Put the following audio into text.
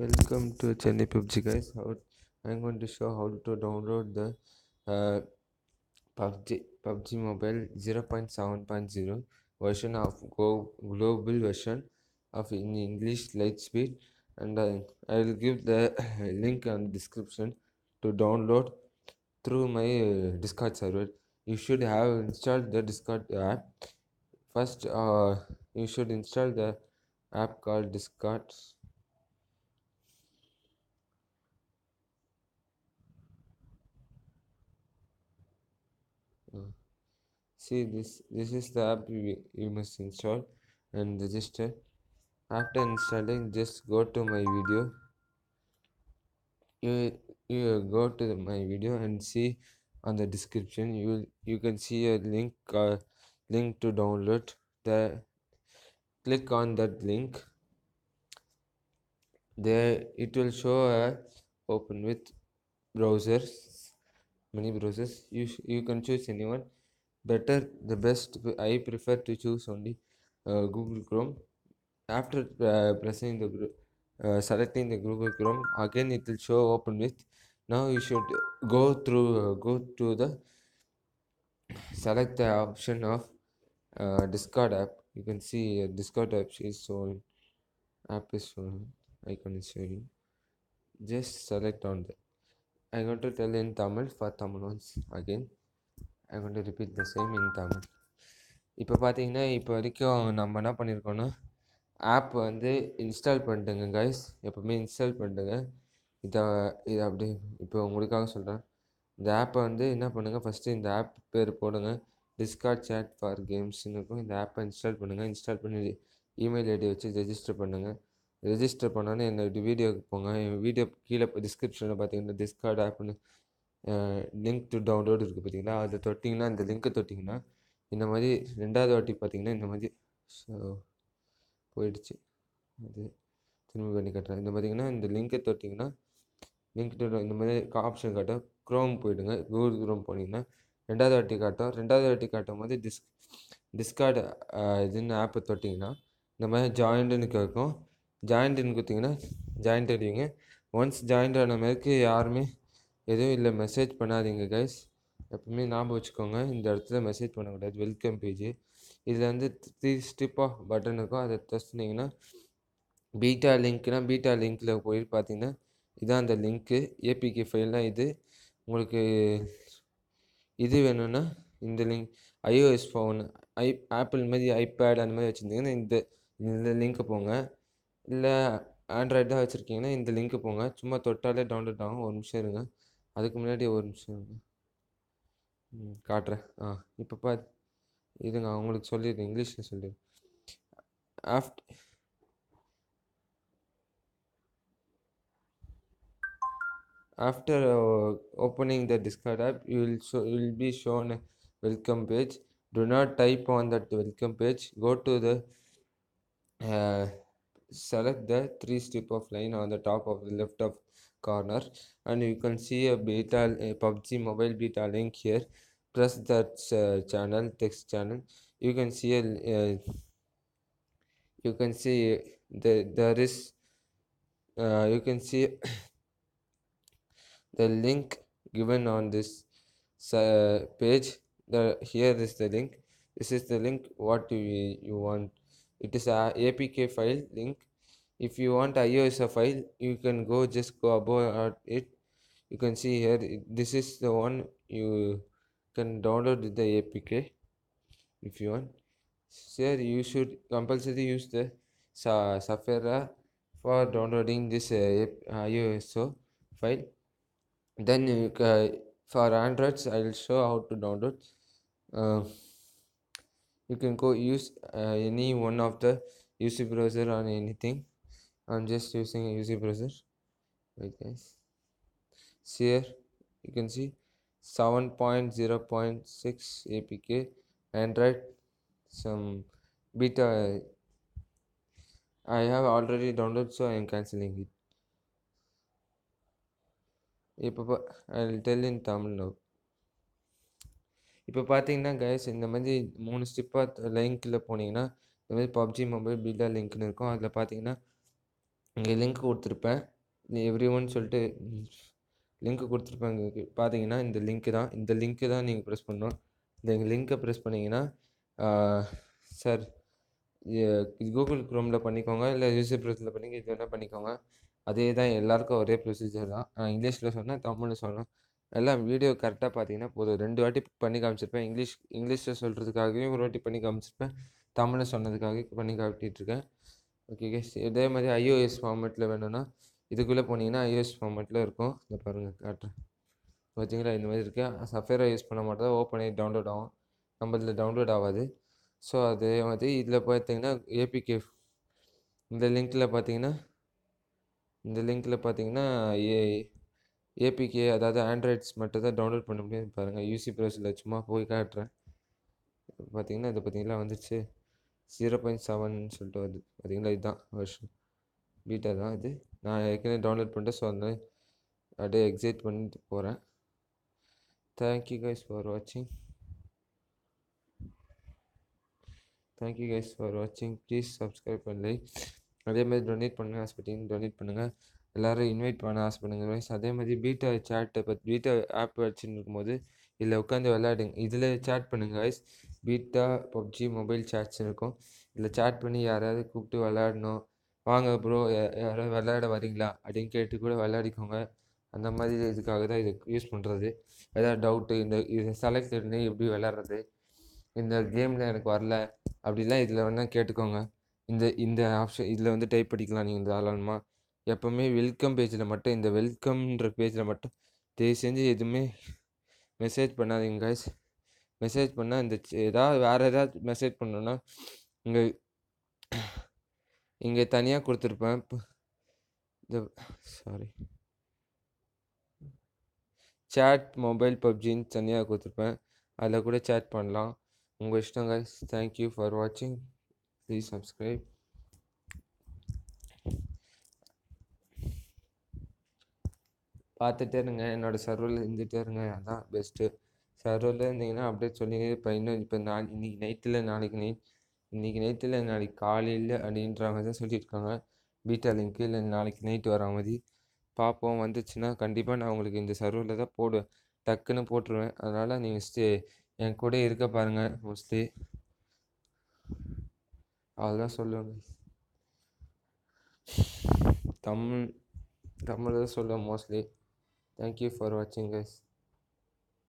Welcome to Chennai PUBG guys. How I'm going to show how to download the uh, PUBG PUBG Mobile 0.7.0 version of Go global version of in English Lightspeed, and I will give the link on description to download through my uh, Discord server. You should have installed the Discord app. First, uh, you should install the app called Discord. See this this is the app you, you must install and register. After installing just go to my video. You you go to my video and see on the description. You will you can see a link uh, link to download. The click on that link. There it will show a open with browsers many browsers. You you can choose anyone better the best i prefer to choose only uh, google chrome. After uh, pressing the uh, selecting the google chrome again it will show open with. Now you should go through uh, go to the select the option of uh, discord app. You can see uh, discord app is shown app is showing icon is showing. Just select on that i'm going to tell in tamil for tamil ones again I going repeat the same in Tamil இப்போ பார்த்தீங்கன்னா இப்போ வரைக்கும் நம்ம என்ன பண்ணியிருக்கோன்னா app வந்து install பண்ணிட்டுங்க guys எப்போவுமே இன்ஸ்டால் பண்ணிட்டுங்க. இதை இதை அப்படி இப்போ உங்களுக்காக சொல்கிறேன் இந்த ஆப்பை வந்து என்ன பண்ணுங்கள் ஃபஸ்ட்டு இந்த ஆப் பேர் போடுங்க. டிஸ்கார்ட் சேட் ஃபார் கேம்ஸ்னு இருக்கும். இந்த ஆப்பை இன்ஸ்டால் பண்ணுங்கள் இன்ஸ்டால் பண்ணி இமெயில் ஐடி வச்சு ரெஜிஸ்டர் பண்ணுங்கள் ரெஜிஸ்டர் பண்ணோன்னே என்னோட வீடியோக்கு போங்க. என் வீடியோ கீழே டிஸ்கிரிப்ஷனில் பார்த்தீங்கன்னா டிஸ்கார்ட் ஆப்னு லிங்க் டு டவுன்லோட் இருக்குது பார்த்தீங்களா அதை தொட்டிங்கன்னா இந்த லிங்க்கை தொட்டிங்கன்னா இந்த மாதிரி ரெண்டாவது வாட்டி பார்த்தீங்கன்னா இந்த மாதிரி ஸோ போயிடுச்சு. அது திரும்பி பண்ணி கட்டுறேன். இந்த பார்த்தீங்கன்னா இந்த லிங்க்கை தொட்டிங்கன்னா லிங்க் இந்த மாதிரி ஆப்ஷன் காட்டும் க்ரோம் போயிடுங்க. கூகுள் க்ரோம் போனீங்கன்னா ரெண்டாவது வாட்டி காட்டும். ரெண்டாவது வாட்டி காட்டும் போது டிஸ் டிஸ்கார்டு இதுன்னு ஆப்பை தொட்டிங்கன்னா இந்த மாதிரி ஜாயிண்ட்டுன்னு கேட்கும் ஜாயிண்ட்டுன்னு கொடுத்தீங்கன்னா ஜாயிண்ட் அடிவீங்க ஒன்ஸ் ஜாயிண்ட் ஆன மாதிரிக்கு யாருமே எதுவும் இல்லை. மெசேஜ் பண்ணாதீங்க கைஸ் எப்பவுமே ஞாபகம் வச்சுக்கோங்க. இந்த இடத்துல மெசேஜ் பண்ணக்கூடாது. வெல்கம் பேஜ் இதில் வந்து த்ரீ ஸ்டிப் ஆஃப் பட்டன் இருக்கும். அதை தச்சுனீங்கன்னா பீட்டா லிங்க்னா பீட்டா லிங்க்கில் போய் பார்த்தீங்கன்னா இதான் அந்த லிங்க்கு ஏபிகே ஃபைல்னால் இது. உங்களுக்கு இது வேணும்னா இந்த லிங்க் ஐஓஎஸ் ஃபோன் ஐ ஆப்பிள் மாதிரி ஐபேட் அந்த மாதிரி வச்சுருந்தீங்கன்னா இந்த இந்த லிங்க்கு போங்க. இல்லை ஆண்ட்ராய்டு தான் வச்சுருக்கீங்கன்னா இந்த லிங்க்கு போங்க. சும்மா தொட்டாலே டவுன்லோட் ஆகும். ஒரு நிமிஷம் இருங்க. அதுக்கு முன்னாடி ஒரு நிமிஷம் இருங்க ம், காட்டுறேன் ஆ இப்போ பா இதுங்க உங்களுக்கு சொல்லிடுறேன் இங்கிலீஷில் சொல்லிடுறேன் aft after uh, opening the discard app you will show you will be shown a welcome page do not type on that welcome page go to the uh, select the three strip of line on the top of the left of corner. And you can see a beta a pubg mobile beta link here. Press that uh, channel text channel. You can see a uh, you can see the there is uh, you can see the link given on this uh, page. The here is the link. This is the link what you, you want. It is a apk file link if you want ios file you can go just go above it. You can see here this is the one you can download the apk if you want. Here you should compulsory use the Sa- Safari for downloading this uh, ISO file. Then you for androids i will show how to download. Uh, you can go use uh, any one of the uc browser on anything i'm just using a uc browser wait guys see here you can see 7.0.6 apk android some beta i have already downloaded so i am cancelling it இப்போ I tell in Tamil now இப்போ பார்த்தீங்கன்னா guys இந்த மாதிரி மூணு ஸ்டிப்பாக லிங்க்கில் போனீங்கன்னா இந்த மாதிரி பப்ஜி மொபைல் பீட்டா லிங்க்னு இருக்கும் அதில் பார்த்தீங்கன்னா இங்கே லிங்க் கொடுத்துருப்பேன். எவ்ரி ஒன் சொல்லிட்டு லிங்க் கொடுத்துருப்பேன். இங்கே பார்த்தீங்கன்னா இந்த லிங்க்கு தான். இந்த லிங்க்கு தான் நீங்கள் ப்ரெஸ் பண்ணணும். இந்த லிங்க்கை ப்ரெஸ் பண்ணிங்கன்னா சார் கூகுள் க்ரோமில் பண்ணிக்கோங்க. இல்லை யூசர் ப்ரெஸில் பண்ணி இது வேணால் பண்ணிக்கோங்க. அதே தான் எல்லாருக்கும் ஒரே ப்ரொசீஜர் தான். நான் இங்கிலீஷில் சொன்னேன் தமிழில் சொன்னேன் எல்லாம் வீடியோ கரெக்டாக பார்த்தீங்கன்னா போதும். ரெண்டு வாட்டி பண்ணி காமிச்சிருப்பேன். இங்கிலீஷ் இங்கிலீஷில் சொல்கிறதுக்காகவே ஒரு வாட்டி பண்ணி காமிச்சிருப்பேன். தமிழில் சொன்னதுக்காக பண்ணி காட்டிகிட்ருக்கேன் ஓகே கேஸ் இதே மாதிரி ஐஓஎஸ் ஃபார்மேட்டில் வேணும்னா இதுக்குள்ளே போனீங்கன்னா ஐஓஎஸ் ஃபார்மேட்டில் இருக்கும். இந்த பாருங்கள் காட்டுறேன். பார்த்தீங்களா இந்த மாதிரி இருக்குது சஃபேரா யூஸ் பண்ண மாட்டேன். தான் ஓப்பன் ஆகி டவுன்லோட் ஆகும். நம்ம இதில் டவுன்லோட் ஆகாது. ஸோ அதே மாதிரி இதில் பார்த்தீங்கன்னா ஏபிகே இந்த லிங்க்கில் பார்த்தீங்கன்னா இந்த லிங்க்கில் பார்த்தீங்கன்னா ஏ ஏபிகே அதாவது ஆண்ட்ராய்ட்ஸ் மட்டும் தான் டவுன்லோட் பண்ண முடியும். பாருங்கள் யூசி ப்ரௌசரில் சும்மா போய் காட்டுறேன். பார்த்தீங்கன்னா இது பார்த்தீங்களா வந்துச்சு. ஜீரோ பாயிண்ட் செவன் சொல்லிட்டு வருது. பார்த்தீங்களா இதுதான் வருஷன் பீட்டா தான் இது. நான் ஏற்கனவே டவுன்லோட் பண்ணிட்டேன். ஸோ அதனால் அப்படியே எக்ஸைட் பண்ணிட்டு போகிறேன் தேங்க்யூ கைஸ் ஃபார் வாட்சிங் தேங்க்யூ கைஸ் ஃபார் வாட்சிங் ப்ளீஸ் சப்ஸ்கிரைப் பண்ணல அதே மாதிரி டொனேட் பண்ணுங்கள் ஆசைப்பட்டீங்க டொனேட் பண்ணுங்கள் எல்லோரும் இன்வைட் பண்ண ஆசைப்படுங்க கைஸ் அதே மாதிரி பீட்டா சேட்டை பற்றி பீட்டா ஆப் வச்சுன்னு இருக்கும்போது இதில் உட்காந்து விளையாடுங்க. இதில் சேட் பண்ணுங்கள் guys beta PUBG mobile chats இருக்கும். இதில் சேட் பண்ணி யாராவது கூப்பிட்டு விளையாடணும். வாங்க ப்ரோ யாராவது விளையாட வரீங்களா அப்படின்னு கேட்டு கூட விளையாடிக்கோங்க. அந்த மாதிரி இதுக்காக தான் இது யூஸ் பண்ணுறது ஏதாவது டவுட்டு இந்த இது செலக்ட் பண்ணி எப்படி விளாட்றது இந்த கேமில் எனக்கு வரல. அப்படிலாம் இதில் வேணால் கேட்டுக்கோங்க. இந்த இந்த ஆப்ஷன் இதில் வந்து டைப் பண்ணிக்கலாம் நீங்கள் தாராளமாக எப்போவுமே வெல்கம் பேஜில் மட்டும் இந்த வெல்கம்ன்ற பேஜில் மட்டும் தயவு செஞ்சு எதுவுமே மெசேஜ் பண்ணாதீங்க கைஸ் மெசேஜ் பண்ணால் இந்த ஏதாவது வேறு ஏதாவது மெசேஜ் பண்ணோன்னா இங்கே இங்கே தனியாக கொடுத்துருப்பேன். இந்த சாரி சேட் மொபைல் பப்ஜின்னு தனியாக கொடுத்துருப்பேன். அதில் கூட சேட் பண்ணலாம். உங்கள் இஷ்டம் கைஸ் தேங்க்யூ ஃபார் வாட்சிங் ப்ளீஸ் சப்ஸ்கிரைப் பார்த்துட்டே இருங்க. என்னோடய சர்வரில் இருந்துகிட்டே இருங்க. அதான் பெஸ்ட்டு சர்வரில் இருந்தீங்கன்னா அப்டேட் சொல்லி இப்போ இன்னும் இப்போ நான் இன்னைக்கு நைட்டில் நாளைக்கு நைட் இன்றைக்கி நைட்டில் நாளைக்கு காலையில் அப்படின்ற மாதிரி தான் சொல்லியிருக்காங்க. பீட்டா லிங்க்கு இல்லை நாளைக்கு நைட் வர மாதிரி. பார்ப்போம் வந்துச்சுன்னா கண்டிப்பாக நான் உங்களுக்கு இந்த சர்வரில் தான் போடுவேன் டக்குன்னு போட்டுருவேன். அதனால் நீங்கள் ஸ்டே என் கூட இருக்க பாருங்கள் மோஸ்ட்லி அதுதான் சொல்லுவேங்க தமிழ் தமிழ் தான் சொல்லுவேன் மோஸ்ட்லி தேங்க்யூ ஃபார் வாட்சிங் கைஸ்